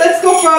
let's go for